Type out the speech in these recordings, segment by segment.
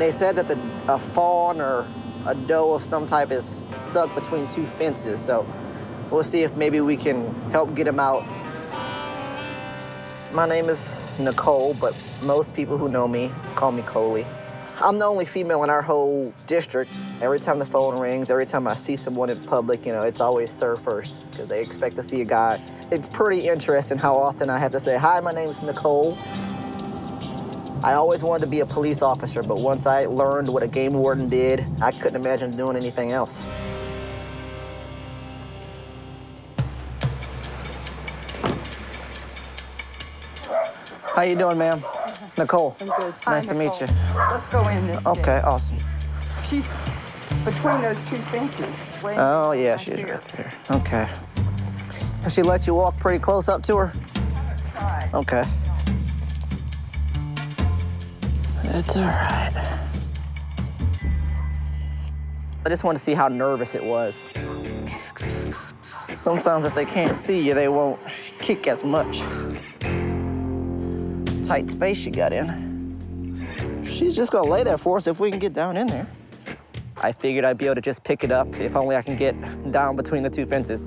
They said that the, a fawn or a doe of some type is stuck between two fences, so we'll see if maybe we can help get him out. My name is Nicole, but most people who know me call me Coley. I'm the only female in our whole district. Every time the phone rings, every time I see someone in public, you know, it's always sir first because they expect to see a guy. It's pretty interesting how often I have to say, hi, my name is Nicole. I always wanted to be a police officer, but once I learned what a game warden did, I couldn't imagine doing anything else. How you doing, ma'am? Nicole. I'm good. Hi, Nice to meet you. Let's go in this. Okay, day. awesome. She's between those two fences. way Oh, yeah, back she's there. right there. Okay. Has she let you walk pretty close up to her? Okay. It's all right. I just wanted to see how nervous it was. Sometimes if they can't see you, they won't kick as much. Tight space you got in. She's just gonna lay there for us if we can get down in there. I figured I'd be able to just pick it up if only I can get down between the two fences.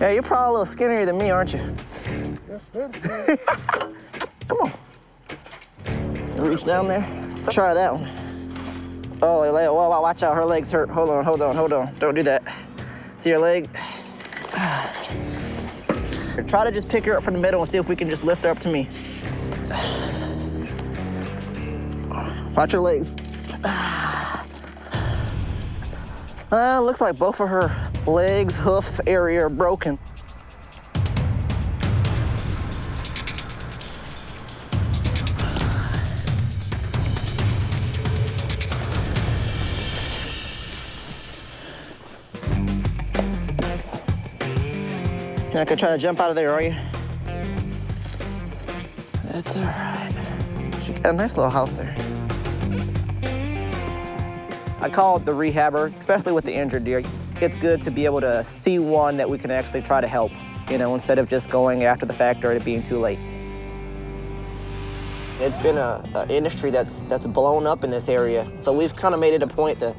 Yeah, you're probably a little skinnier than me, aren't you? Yes, Come on. Reach down there. Try that one. Oh, wait, whoa, whoa, watch out. Her legs hurt. Hold on, hold on, hold on. Don't do that. See her leg? Try to just pick her up from the middle and see if we can just lift her up to me. Watch her legs. Uh, looks like both of her legs, hoof area are broken. You're not gonna try to jump out of there, are you? That's all right. She got a nice little house there. I call it the rehabber, especially with the injured deer. It's good to be able to see one that we can actually try to help, you know, instead of just going after the fact or it being too late. It's been a, a industry that's that's blown up in this area, so we've kind of made it a point to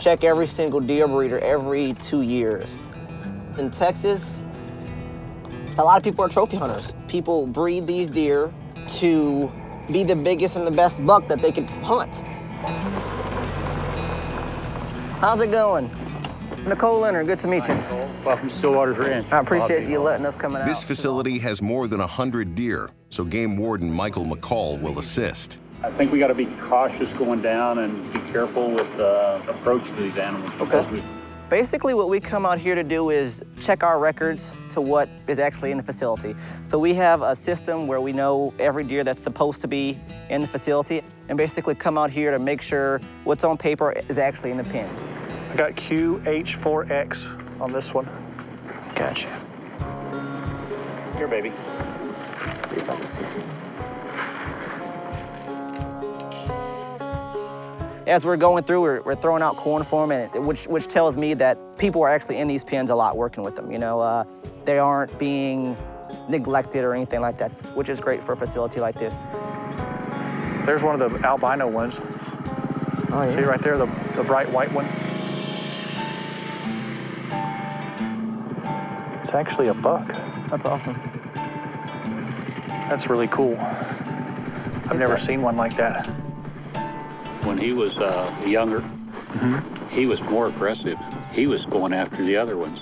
check every single deer breeder every two years. In Texas, a lot of people are trophy hunters. People breed these deer to be the biggest and the best buck that they can hunt. How's it going? Nicole Leonard, good to meet you. Welcome to Stillwater's Ranch. I appreciate you letting us come out. This facility has more than 100 deer, so Game Warden Michael McCall will assist. I think we got to be cautious going down and be careful with the approach to these animals. because Okay. we- Basically, what we come out here to do is check our records to what is actually in the facility. So we have a system where we know every deer that's supposed to be in the facility and basically come out here to make sure what's on paper is actually in the pens. I got QH4X on this one. Gotcha. Here, baby. See if I can see some. As we're going through, we're, we're throwing out corn for them, and which, which tells me that people are actually in these pens a lot working with them. You know, uh, they aren't being neglected or anything like that, which is great for a facility like this. There's one of the albino ones. Oh, See right there, the, the bright white one? It's actually a buck. That's awesome. That's really cool. I've never that- seen one like that. When he was uh, younger, he was more aggressive. He was going after the other ones.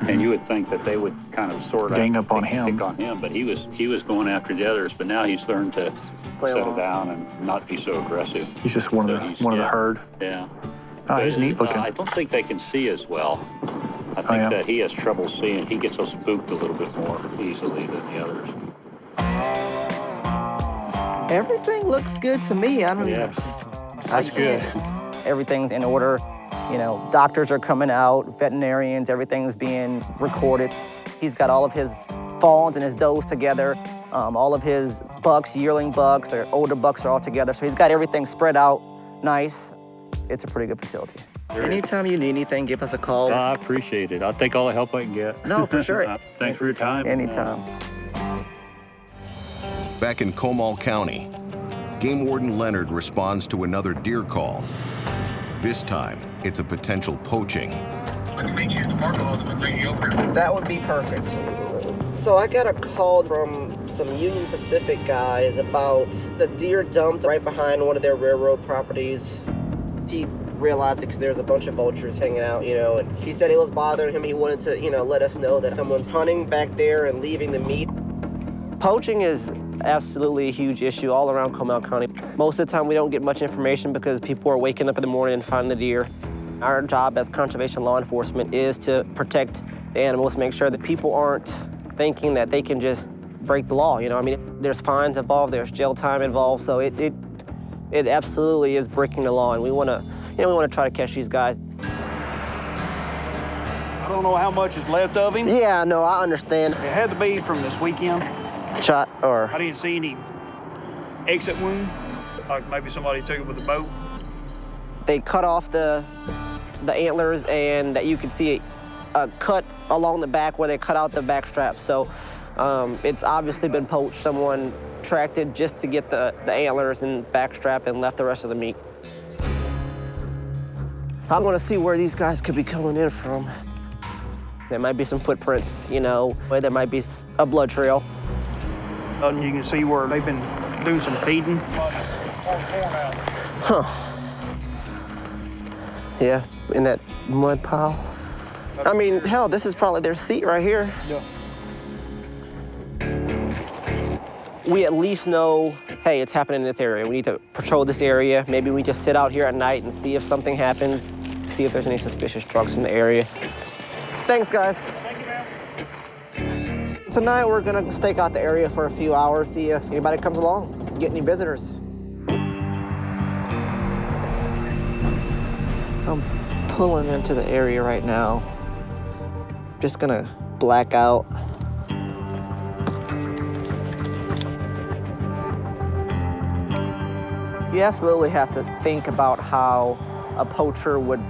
And you would think that they would kind of sort of Gang up on him. pick on him, but he was he was going after the others. But now he's learned to Play settle along. down and not be so aggressive. He's just one of the he's- one of the herd. Yeah. Oh, he's But, neat uh. I don't think they can see as well. I think yeah. that he has trouble seeing. He gets spooked a little bit more easily than the others. Everything looks good to me. I don't Yes. even. That's good. Everything's in order. You know, doctors are coming out, veterinarians, everything's being recorded. He's got all of his fawns and his does together. Um, all of his bucks, yearling bucks or older bucks are all together. So he's got everything spread out nice. It's a pretty good facility. Anytime you need anything, give us a call. I appreciate it. I'll take all the help I can get. No, for sure. Uh, Thanks for your time. Anytime. Back in Comal County, Game Warden Leonard responds to another deer call. This time, it's a potential poaching. That would be perfect. So I got a call from some Union Pacific guys about the deer dumped right behind one of their railroad properties. He realized it because there's a bunch of vultures hanging out, you know, and he said it was bothering him. He wanted to, you know, let us know that someone's hunting back there and leaving the meat. Poaching is absolutely a huge issue all around Comal County. Most of the time we don't get much information because people are waking up in the morning and finding the deer. Our job as conservation law enforcement is to protect the animals, make sure that people aren't thinking that they can just break the law. You know, I mean, there's fines involved, there's jail time involved, so it it, it absolutely is breaking the law, and we want to, you know, we want to try to catch these guys. I don't know how much is left of him. Yeah, no, I understand. It had to be from this weekend. Shot or I didn't see any exit wound. Like maybe somebody took it with a boat. they cut off the the antlers, and that you could see a cut along the back where they cut out the back strap. So um, it's obviously been poached. Someone tracked it just to get the, the antlers and back strap and left the rest of the meat. I'm gonna see where these guys could be coming in from. There might be some footprints, you know, where there might be a blood trail. And you can see where they've been doing some feeding. Huh. Yeah, in that mud pile. I mean, hell, this is probably their seat right here. Yeah. We at least know, hey, it's happening in this area. We need to patrol this area. Maybe we just sit out here at night and see if something happens, see if there's any suspicious trucks in the area. Thanks, guys. Tonight we're gonna stake out the area for a few hours, see if anybody comes along, get any visitors. I'm pulling into the area right now. Just gonna black out. You absolutely have to think about how a poacher would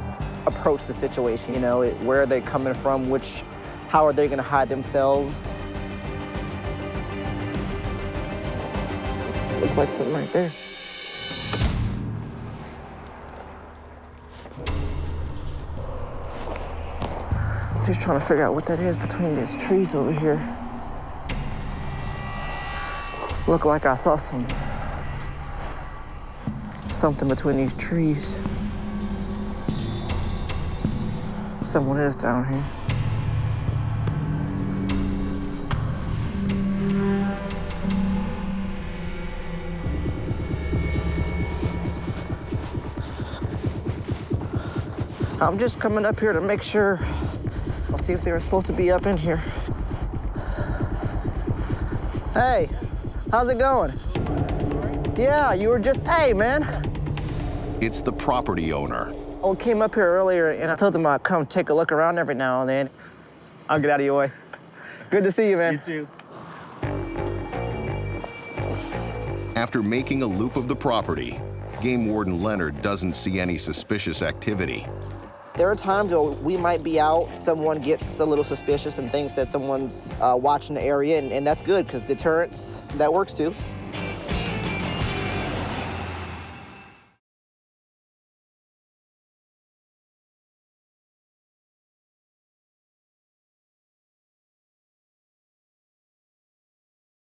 approach the situation. You know, where are they coming from? Which, how are they to hide themselves? Looks like something right there. Just trying to figure out what that is between these trees over here. Look like I saw some something between these trees. Someone is down here. I'm just coming up here to make sure. I'll see if they were supposed to be up in here. Hey, how's it going? Yeah, you were just, hey, man. It's the property owner. Oh, I came up here earlier and I told them I'd come take a look around every now and then. I'll get out of your way. Good to see you, man. You too. After making a loop of the property, Game Warden Leonard doesn't see any suspicious activity. There are times where we might be out, someone gets a little suspicious and thinks that someone's uh, watching the area, and, and that's good because deterrence, that works too.